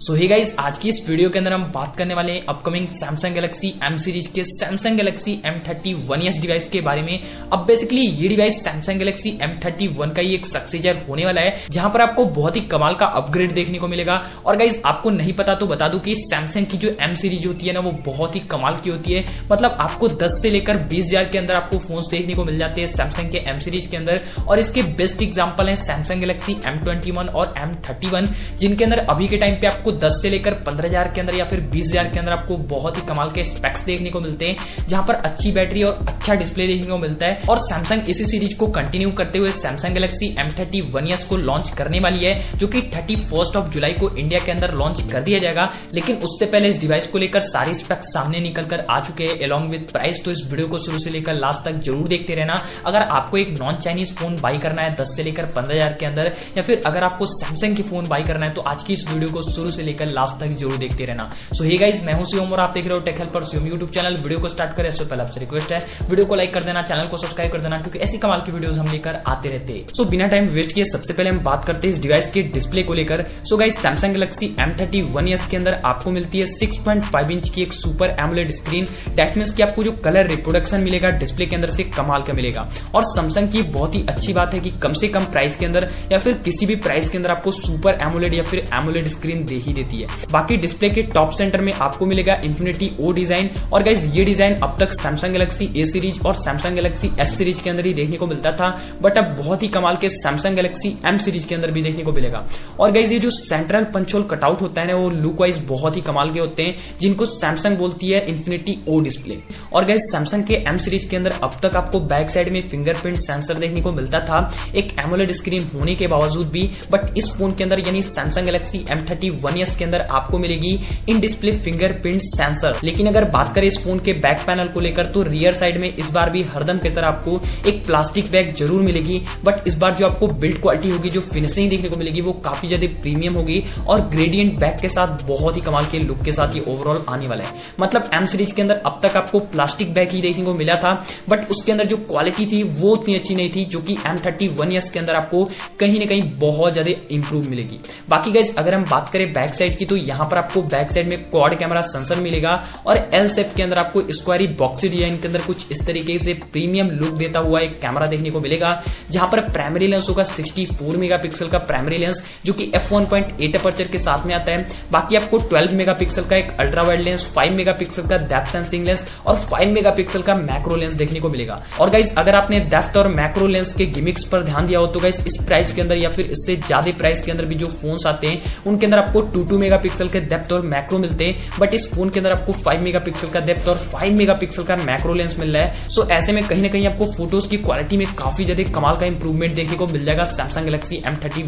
सो ही guys आज की इस वीडियो के अंदर हम बात करने वाले हैं upcoming Samsung Galaxy M series के Samsung Galaxy M thirty one S device के बारे में। अब बेसिकली ये device Samsung Galaxy M thirty one का ही एक सक्सेजर होने वाला है, जहाँ पर आपको बहुत ही कमाल का अपग्रेड देखने को मिलेगा। और गाइज़ आपको नहीं पता तो बता दू कि सैमसंग की जो एम सीरीज़ होती है ना, वो बहुत ही कमाल की होती है। मतलब आपको दस से लेकर बीस हज़ार के अंदर आपको फ़ोन देखने को मिल जाते हैं सैमसंग के एम सीरीज़ के अंदर। और इसके बेस्ट एग्ज़ाम्पल है Samsung Galaxy M twenty one और एम थर्टी वन जिनके अंदर अभी के टाइम पे आपको दस से लेकर पंद्रह हज़ार के अंदर या फिर बीस हज़ार के अंदर आपको बहुत ही कमाल के स्पेक्स देखने को मिलते हैं, जहाँ पर अच्छी बैटरी और अच्छा डिस्प्ले देखने को मिलता है। और सैमसंग इसी सीरीज़ को कंटिन्यू करते हुए सैमसंग गैलेक्सी एम थर्टी को लॉन्च करने वाली है, जो कि थर्टी ऑफ़ जुलाई को इंडिया के अंदर लॉन्च कर दिया जाएगा। लेकिन उससे पहले इस डिवाइस को लेकर सारी स्पेक्स सामने निकल कर आ चुके हैं अलॉन्ग विद प्राइस तो इस वीडियो को शुरू से लेकर लास्ट तक ज़रूर देखते रहना। अगर आपको एक नॉन चाइनीज़ फ़ोन बाई करना है दस से लेकर पंद्रह हज़ार के अंदर, या फिर अगर आपको सैमसंग की फ़ोन बाई करना है तो आज की इस वीडियो को शुरू से लेकर लास्ट तक ज़रूर देखते रहना। सो हे गाइज़ मैं हूँ शिवम और आप देख रहे हो टेक हेल्प पर यूट्यूब चैनल वीडियो को स्टार्ट करें, इससे पहले आपसे रिक्वेस्ट है वीडियो को लाइक कर देना चैनल को सब्सक्राइब कर देना, क्योंकि ऐसी कमाल की वीडियो हम लेकर आते रहते हैं। सो बिना टाइम वेस्ट किए सबसे पहले हम बात करते हैं इस डिवाइस के डिस्प्ले को लेकर। So guys Samsung Galaxy M thirty one के अंदर आपको मिलती है सिक्स पॉइंट फाइव इंच की एक super AMOLED screen that mean की आपको जो कलर रिप्रोडक्शन मिलेगा डिस्प्ले के अंदर से कमाल का मिलेगा। और सैमसंग की बहुत ही अच्छी बात है कि कम से कम प्राइस के अंदर या फिर किसी भी प्राइस के अंदर आपको सुपर एमुलेट या फिर एमुलेट स्क्रीन दे ही देती है। बाकी डिस्प्ले के टॉप सेंटर में आपको मिलेगा इन्फिनिटी ओ डिज़ाइन और गाइज़ ये डिज़ाइन अब तक सैमसंग गैलेक्सी ए सीरीज़ और सैमसंग गैलेक्सी एस सीरीज़ के अंदर ही देखने को मिलता था। बट अब बहुत ही कमाल के सैमसंग गैलेक्सी एम सीरीज़ के अंदर भी देखने को मिलेगा। और गाइज़ ये जो सेंट्रल पंचोल कटआउट होता है ना, वो लुक वाइज बहुत ही कमाल के होते हैं, जिनको सैमसंग बोलती है इन्फिनिटी ओ डिस्प्ले और गाइज़ सैमसंग के एम सीरीज़ के अंदर अब तक आपको बैक साइड में फिंगरप्रिंट सेंसर देखने को मिलता था। एक एमोलेड स्क्रीन होने के बावजूद भी बट इस फ़ोन के अंदर यानी Samsung Galaxy M thirty one के अंदर आपको मिलेगी इन डिस्प्ले फिंगरप्रिंट सेंसर लेकिन अगर बात करें इस फ़ोन के बैक पैनल को लेकर तो रियर साइड में इस बार भी हरदम की तरह आपको एक प्लास्टिक बैग ज़रूर मिलेगी. बट इस बार जो आपको बिल्ड क्वालिटी होगी, जो फिनिशिंग देखने को मिलेगी, वो काफ़ी ज़्यादा प्रीमियम होगी और ग्रेडियंट बैग के साथ बहुत ही कमाल के लुक के साथ ये ओवरऑल आने वाला है. मतलब एम सीरीज़ के अंदर अब तक आपको प्लास्टिक बैग ही देखने को मिला था बट उसके अंदर जो क्वालिटी थी, वो उतनी अच्छी नहीं थी, जो कि एम थर्टी वन के अंदर आपको कहीं ना कहीं बहुत ज़्यादा इंप्रूव मिलेगी. बाकी गाइज़ अगर हम बात करें बैक साइड की तो यहाँ पर आपको बैक साइड में क्वाड कैमरा सेंसर मिलेगा और एल सेप के अंदर आपको स्क्वायरी बॉक्सी डिज़ाइन के अंदर कुछ इस तरीके से प्रीमियम लुक देता हुआ एक कैमरा देखने को मिलेगा, जहाँ पर प्राइमरी लेंस होगा 64 मेगापिक्सल का प्राइमरी लेंस जो कि एफ़ वन अपर्चर के साथ में आता है। बाकी आपको 12 मेगापिक्सल का एक अल्ट्रा वाइड लेंस 5 मेगापिक्सल का डेप्थ सेंसिंग लेंस और 5 मेगापिक्सल का मैक्रो लेंस देखने को मिलेगा। और गाइज़ अगर आपने डेप्थ और मैक्रो लेंस के गिमिक्स पर ध्यान दिया हो तो गाइज़ इस प्राइस के अंदर या फिर इससे ज़्यादा प्राइस के अंदर भी जो फ़ोन आते हैं, उनके अंदर आपको टू टू मेगापिक्सल के डेप्थ और मैक्रो मिलते हैं बट इस फ़ोन के अंदर आपको 5 मेगापिक्सल का डेप्थ और 5 मेगापिक्सल का मैक्रो लेंस मिल रहा है। सो ऐसे में कहीं ना कहीं आपको फ़ोटोज़ की क्वालिटी में काफ़ी ज़्यादा कमाल का इंप्रूवमेंट देखने को मिल जाएगा सैमसंग गैलेक्सी एम थर्टी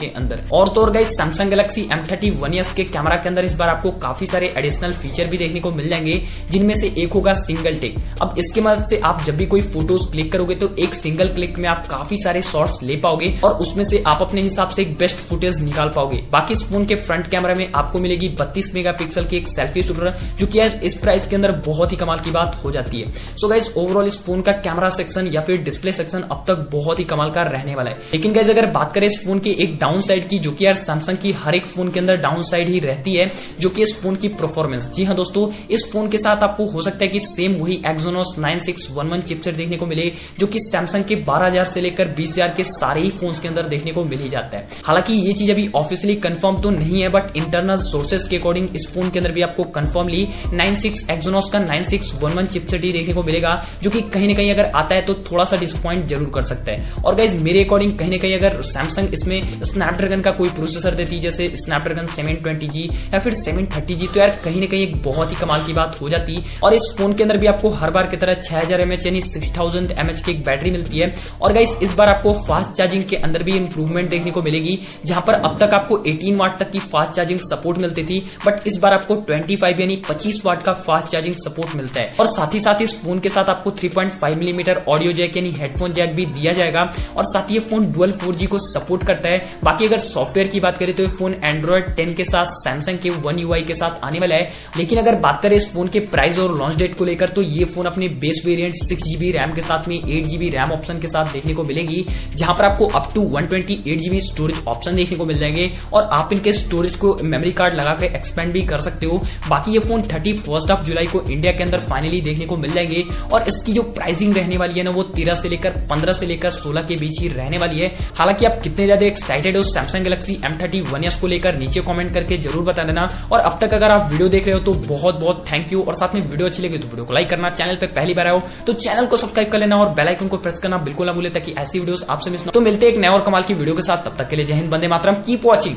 के अंदर। और तो और guys Samsung Galaxy M thirty के कैमरा के अंदर इस बार आपको काफ़ी सारे एडिशनल फीचर भी देखने को मिल जाएँगे, जिनमें से एक होगा सिंगल टेक अब इसके मदद से आप जब भी कोई फ़ोटोज़ क्लिक करोगे तो एक सिंगल क्लिक में आप काफ़ी सारे शॉर्ट्स ले पाओगे और उसमें से आप अपने हिसाब से एक बेस्ट फुटेज निकाल पाओगे। बाकी इस फ़ोन के फ्रंट कैमरा में आपको मिलेगी बत्तीस मेगापिक्सल की एक सेल्फी शूटर जो कि इस प्राइस के अंदर बहुत ही कमाल की बात हो जाती है। सो गाइज़ ओवरऑल इस फ़ोन का कैमरा सेक्शन या फिर डिस्प्ले सेक्शन अब तक बहुत ही कमाल का रहने वाला है। लेकिन गाइज़ अगर बात करें इस फ़ोन की एक डाउन साइड की, जो कि यार सैमसंग की हर एक फ़ोन के अंदर डाउन साइड ही रहती है, जो कि इस फ़ोन की परफॉर्मेंस जी हाँ दोस्तों, इस फ़ोन के साथ आपको हो सकता है कि सेम वही एक्सोनोस 9611 चिपसेट देखने को मिले, जो कि सैमसंग के 12000 से लेकर 20000 के सारे ही फोन्स के अंदर देखने को मिल ही जाता है। हालाँकि ये चीज़ अभी ऑफिशियली कंफर्म तो नहीं है बट इंटरनल सोर्सेस के अकॉर्डिंग इस फ़ोन के अंदर भी आपको कंफर्मली 96 एक्सोनोस का 9611 चिपसेट ही देखने को मिलेगा, जो कि कहीं ना कहीं अगर आता है तो थोड़ा सा डिसअपॉइंट ज़रूर कर सकता है। और गाइज़ मेरे अकॉर्डिंग कहीं ना कहीं अगर सैमसंग इसमें स्नैपड्रैगन का कोई प्रोसेसर देती, जैसे स्नैपड्रैगन सेवन ट्वेंटी जी या फिर सेवन थर्टी जी तो यार कहीं ना कहीं एक बहुत ही कमाल की बात हो जाती। और इस फ़ोन के अंदर भी आपको हर बार की तरह छह हज़ार एमएच यानी सिक्स थाउज़ेंड एमएच की एक बैटरी मिलती है। और गाइज़ इस बार आपको फास्ट चार्जिंग के अंदर भी इंप्रूवमेंट देखने को मिलेगी, जहाँ पर अब तक आपको 18 वाट तक की फास्ट चार्जिंग सपोर्ट मिलती थी, बट इस बार आपको 25 यानी 25 वाट का फास्ट चार्जिंग सपोर्ट मिलता है। और साथ ही साथ इस फ़ोन के साथ आपको 3.5 मिलीमीटर ऑडियो जैक यानी हेडफोन जैक भी दिया जाएगा। और साथ ही ये फ़ोन डुअल 4G को सपोर्ट करता है। बाकी अगर सॉफ्टवेयर की बात करें तो ये फ़ोन एंड्रॉइड 10 के साथ सैमसंग के वन यू के साथ आने वाला है। लेकिन अगर बात करें इस फ़ोन के प्राइस और लॉन्च डेट को लेकर तो ये फ़ोन अपने base variant six GB RAM के साथ में एट जीबी रैम ऑप्शन के साथ देखने को मिलेगी, जहाँ पर आपको up to one twenty storage option देखने को मिल जाएँगे। और आप इनके स्टोरेज इसको मेमोरी कार्ड लगा के एक्सपेंड भी कर सकते हो। बाकी ये फ़ोन थर्टी फ़र्स्ट ऑफ़ जुलाई को इंडिया के अंदर फाइनली देखने को मिल जाएँगे। और इसकी जो प्राइसिंग रहने वाली है ना, वो तेरह से लेकर पंद्रह से लेकर सोलह के बीच ही रहने वाली है। हालाँकि आप कितने ज़्यादा एक्साइटेड हो Samsung Galaxy M thirty one S को लेकर नीचे कॉमेंट करके ज़रूर बता देना। और अब तक अगर आप वीडियो देख रहे हो तो बहुत बहुत थैंक यू और साथ में वीडियो अच्छी लगी तो वीडियो को लाइक करना। चैनल पर पहली बार आयो तो चैनल को सब्सक्राइब कर लेना और बेल आइकन को प्रेस करना बिल्कुल ना भूले ताकि ऐसी वीडियोस आपसे मिस ना तो मिलते एक नए और कमाल की वीडियो के साथ। तब तक के लिए जय हिंद बंदे मातरम। Keep watching